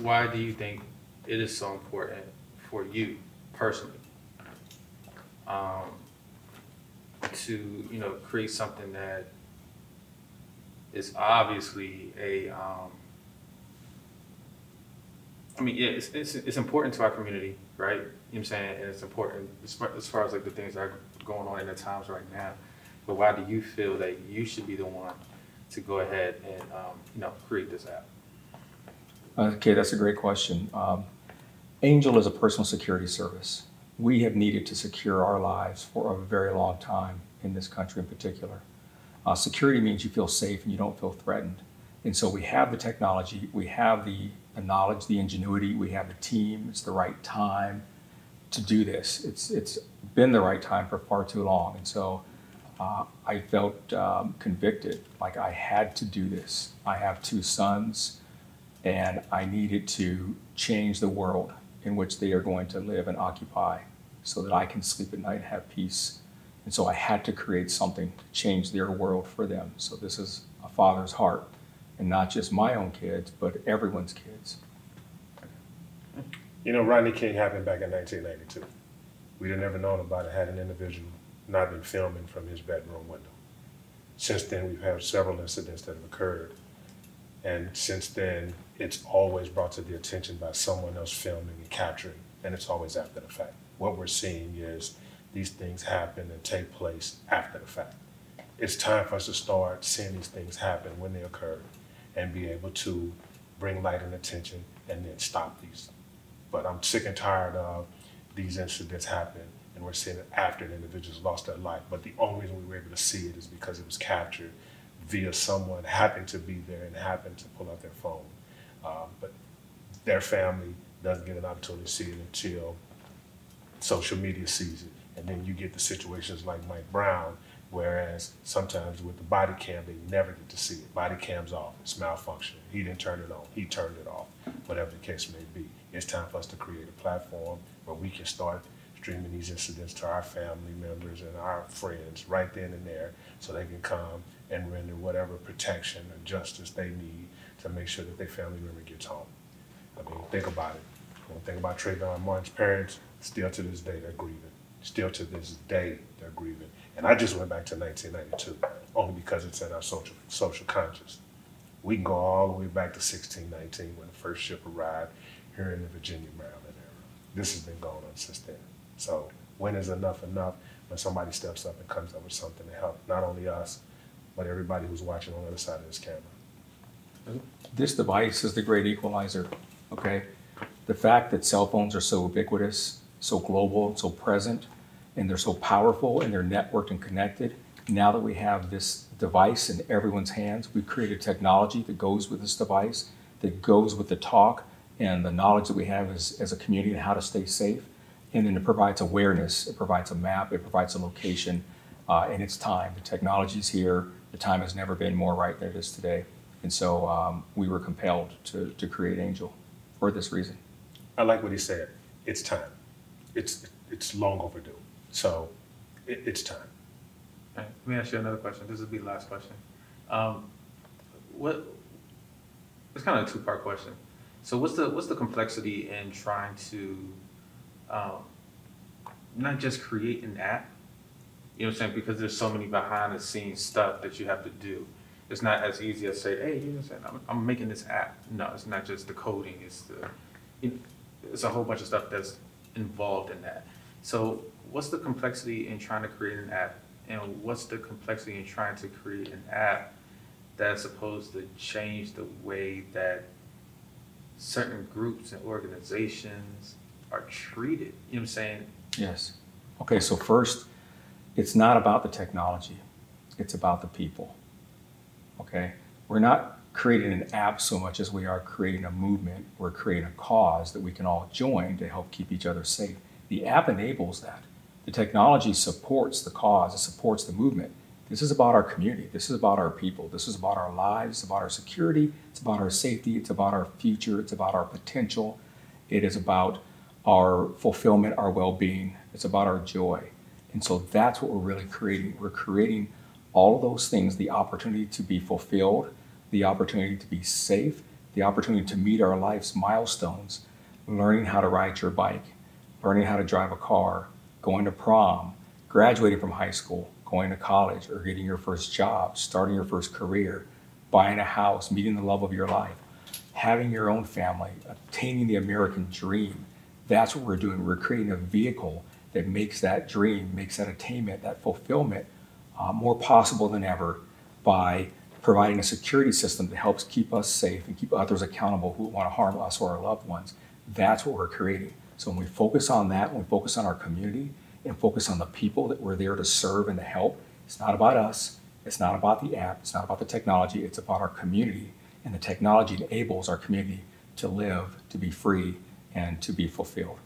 why do you think it is so important for you personally um, to you know create something that is obviously a um, I mean, yeah, it's, it's, it's important to our community, right? You know what I'm saying? And it's important as far, as far as like the things that are going on in the times right now. But why do you feel that you should be the one to go ahead and, um, you know, create this app? Okay, that's a great question. Um, ANJEL is a personal security service. We have needed to secure our lives for a very long time in this country in particular. Uh, security means you feel safe and you don't feel threatened. And so we have the technology, we have the, the knowledge, the ingenuity, we have the team, it's the right time to do this. It's, it's been the right time for far too long. And so uh, I felt um, convicted, like I had to do this. I have two sons, and I needed to change the world in which they are going to live and occupy so that I can sleep at night and have peace. And so I had to create something to change their world for them. So this is a father's heart, and not just my own kids, but everyone's kids. You know, Rodney King happened back in 1992. We'd have never known about it had an individual not been filming from his bedroom window. Since then, we've had several incidents that have occurred. And since then, it's always brought to the attention by someone else filming and capturing, and it's always after the fact. What we're seeing is these things happen and take place after the fact. It's time for us to start seeing these things happen when they occur and be able to bring light and attention and then stop these. But I'm sick and tired of these incidents happening and we're seeing it after the individuals lost their life. But the only reason we were able to see it is because it was captured via someone happened to be there and happened to pull out their phone. Um, but their family doesn't get an opportunity to see it until social media sees it. And then you get the situations like Mike Brown, whereas sometimes with the body cam, they never get to see it. Body cam's off, it's malfunctioning. He didn't turn it on, he turned it off, whatever the case may be. It's time for us to create a platform where we can start streaming these incidents to our family members and our friends right then and there so they can come and render whatever protection and justice they need to make sure that their family member gets home. I mean, think about it. When think about Trayvon Martin's parents, still to this day they're grieving. Still to this day they're grieving. And I just went back to 1992, only because it's in our social social conscious. We can go all the way back to 1619 when the first ship arrived here in the Virginia, Maryland area. This has been going on since then. So when is enough enough? When somebody steps up and comes up with something to help not only us, but everybody who's watching on the other side of this camera. This device is the great equalizer, okay? The fact that cell phones are so ubiquitous, so global, so present, and they're so powerful and they're networked and connected. Now that we have this device in everyone's hands, we've created technology that goes with this device, that goes with the talk and the knowledge that we have as, as a community and how to stay safe. And then it provides awareness, it provides a map, it provides a location, uh, and it's time. The technology is here. The time has never been more right than it is today. And so um, we were compelled to, to create ANJEL for this reason. I like what he said. It's time. It's it's long overdue. So it, it's time. Let me ask you another question. This will be the last question. Um, what? It's kind of a two-part question. So what's the what's the complexity in trying to um, not just create an app, you know what I'm saying? Because there's so many behind the scenes stuff that you have to do. It's not as easy as say, hey, you know what I'm saying? I'm, I'm making this app. No, it's not just the coding. It's the, you know, it's a whole bunch of stuff that's involved in that. So what's the complexity in trying to create an app? And what's the complexity in trying to create an app that's supposed to change the way that certain groups and organizations are treated. You know what I'm saying? Yes. Okay, so first, it's not about the technology, it's about the people. Okay? We're not creating an app so much as we are creating a movement, we're creating a cause that we can all join to help keep each other safe. The app enables that. The technology supports the cause, it supports the movement. This is about our community. This is about our people. This is about our lives. About our security. It's about our safety. It's about our future. It's about our potential. It is about our fulfillment, our well being. It's about our joy. And so that's what we're really creating. We're creating all of those things the opportunity to be fulfilled, the opportunity to be safe, the opportunity to meet our life's milestones, learning how to ride your bike, learning how to drive a car, going to prom, graduating from high school, going to college, or getting your first job, starting your first career, buying a house, meeting the love of your life, having your own family, obtaining the American dream. That's what we're doing. We're creating a vehicle that makes that dream, makes that attainment, that fulfillment uh, more possible than ever by providing a security system that helps keep us safe and keep others accountable who want to harm us or our loved ones. That's what we're creating. So when we focus on that, when we focus on our community and focus on the people that we're there to serve and to help, it's not about us. It's not about the app. It's not about the technology. It's about our community. And the technology enables our community to live, to be free, and to be fulfilled.